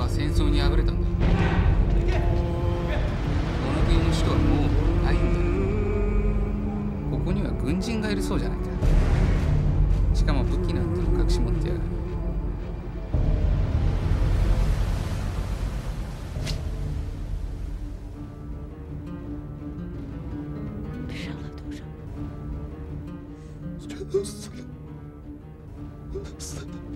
は戦争に敗れたんだ。この国の首都はもうないんだ。ここには軍人がいるそうじゃないか。しかも武器なんて隠し持ってやがる？死了，死了。